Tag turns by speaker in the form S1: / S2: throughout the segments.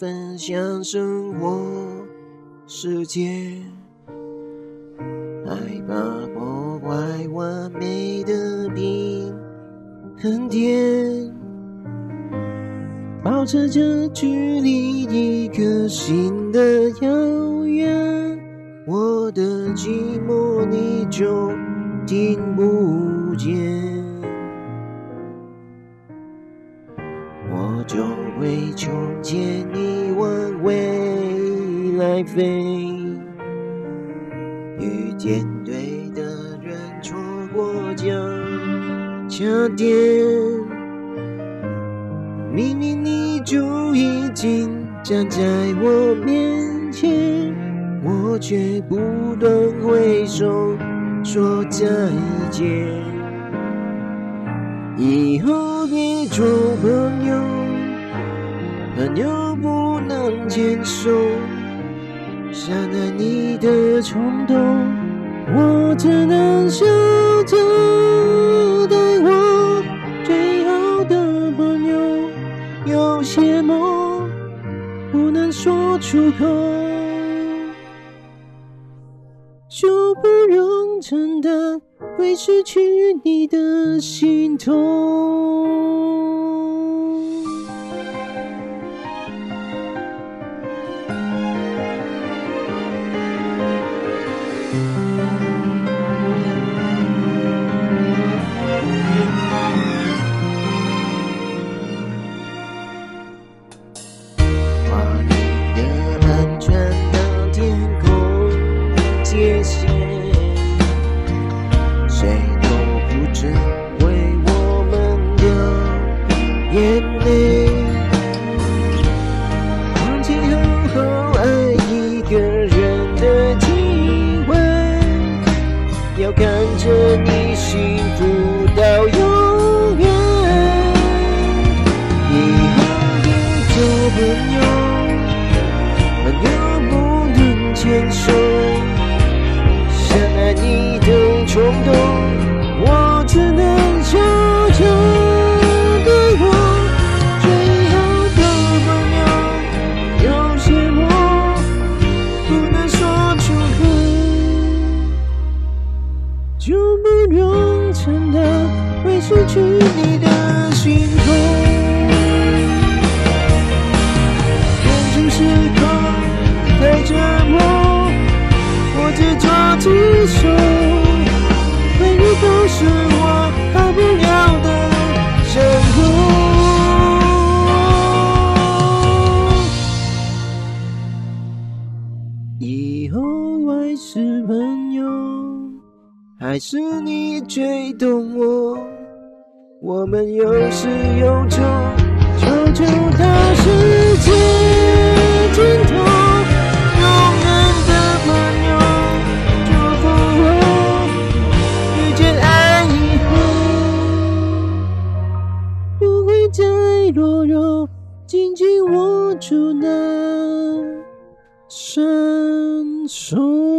S1: 分享生活世界，害怕破坏完美的平衡点，保持着距离，一颗心的遥远，我的寂寞你就听不。借你往未来飞，遇见对的人错过交差点，明明你就已经站在我面前，我却不断挥手说再见。以后别做朋友。却又不能接受伤害你的冲动，我只能笑着对我最好的朋友。有些梦不能说出口，就不用承担会失去你的心痛。要看着你幸福到。是你最懂我，我们有始有终。求求到世界尽头，勇敢的挽留，祝福我遇见爱以后，不会再懦弱，紧紧握住那双手。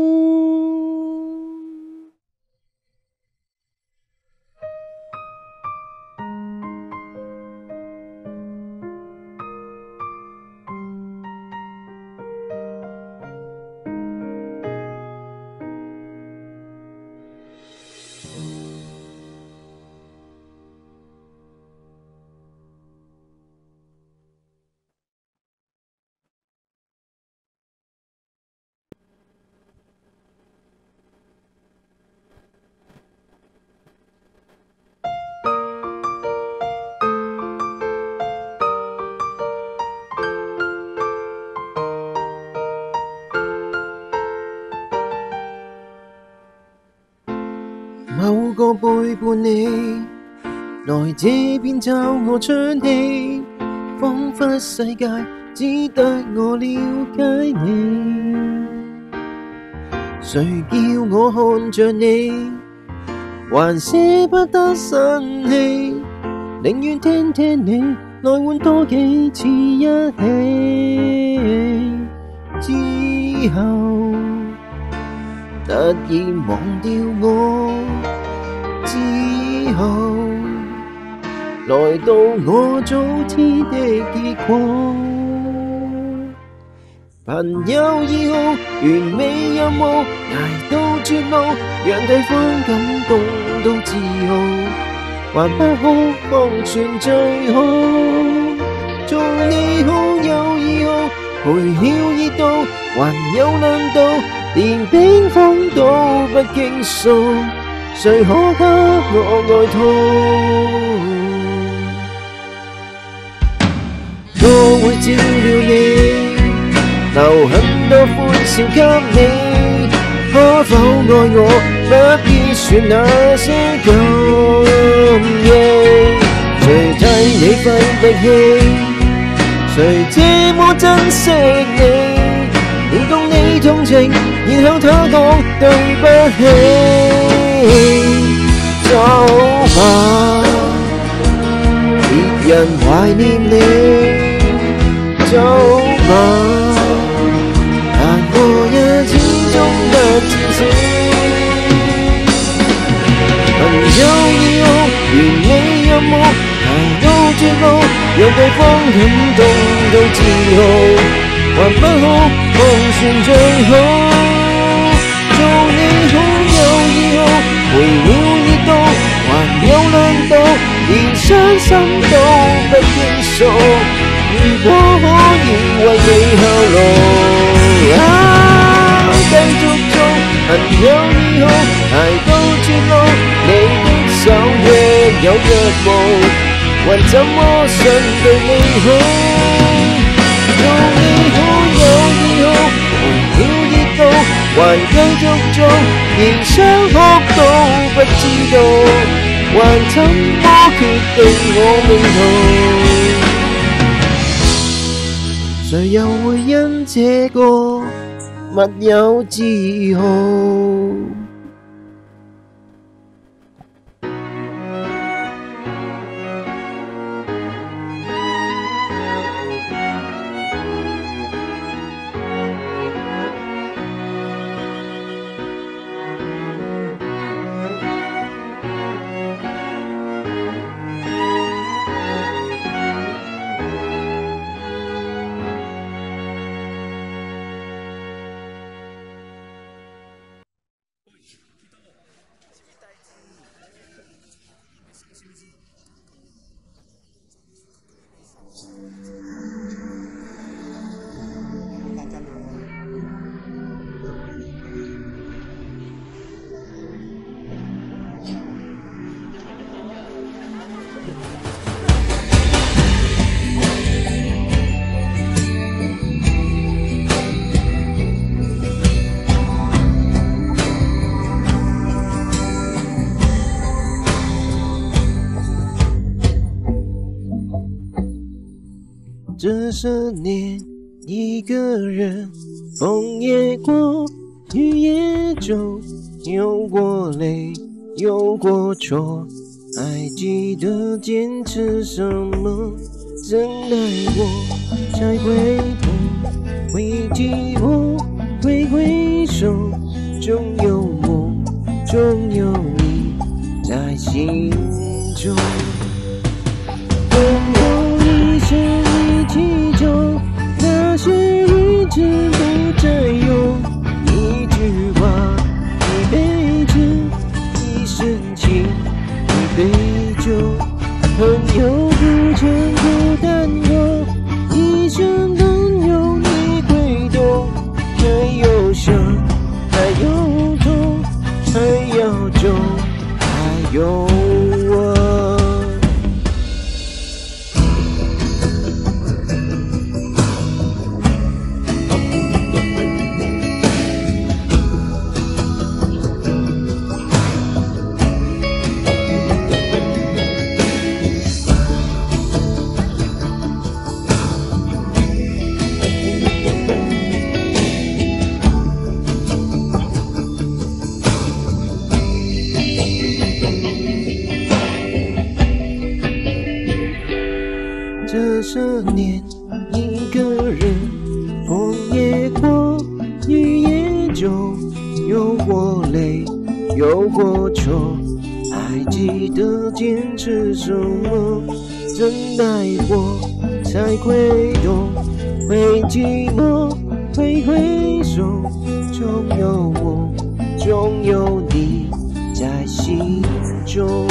S1: 我背叛你，来这边找我喘气，仿佛世界只得我了解你。谁叫我看着你，还舍不得生气，宁愿听听你来换多几次一起之后，突然忘掉我。到来到我早知的结果，朋友要完美任务，捱到绝路，让对方感动到自豪，还不好放存最好。做你好友，以好，陪笑，热度还有两度，连冰封都不惊松。谁可给我爱痛？我会照料你，留很多欢笑给你。可否爱我？不必说那些感忌。谁替你费力气？谁这么珍惜你？撩动你同情，然后他讲对不起。走吧，别人怀念你。走吧，但我也始终不自私。朋友，以后如你入伍，达到最高，让对方感动到自豪，还不好不算最好。做你好友以后。回了热度，还有冷度，连伤心都不应数。如果可以为你效劳，继续做朋友，你好，挨到绝路，你的手若有若无，还怎么信对你好？还纠缠中，连伤哭都不知道，还怎么决定我命途？谁又会因这个密友自豪？这些年，一个人，风也过，雨也走，有过泪，有过错，还记得坚持什么？真爱过，才回头，会寂寞，会回首，总有我，总有你，在心中。有一首。却一直不占有。有过累，有过错，还记得坚持什么？等爱过，才会懂。会寂寞，挥挥手，总有我，总有你，在心中。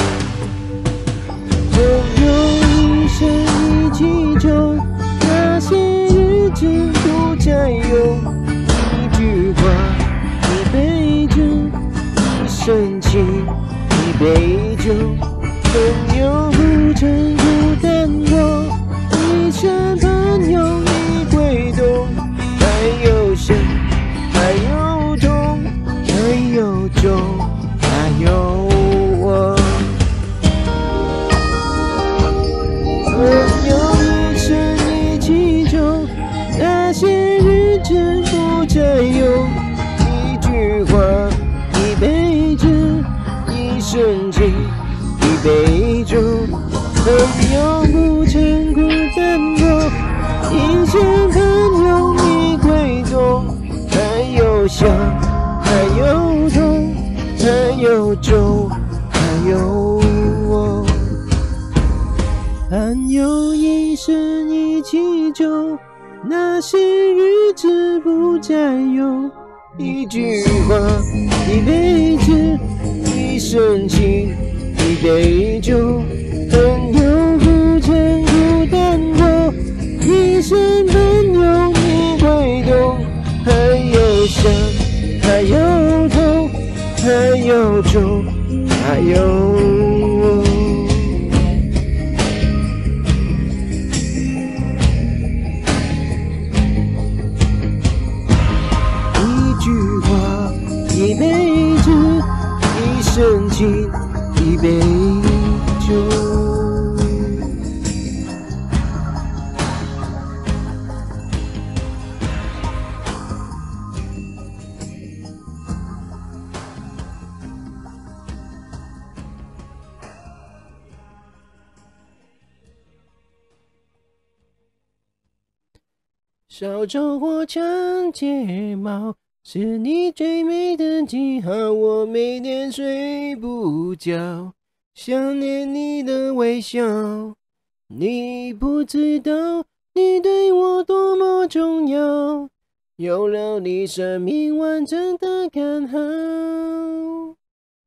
S1: 有我，曾有一生一起走，那些日子不再有。一句话，一辈子，一生情，一杯酒。朋友不曾孤单过，一生朋友你会懂。还有笑。酒，还有我，还有一生一起走，那些日子不再有。一句话，一辈子，一生情，一杯酒。mojo at you. 小酒窝、长睫毛，是你最美的记号。我每天睡不着，想念你的微笑。你不知道，你对我多么重要，有了你，生命完整的刚好。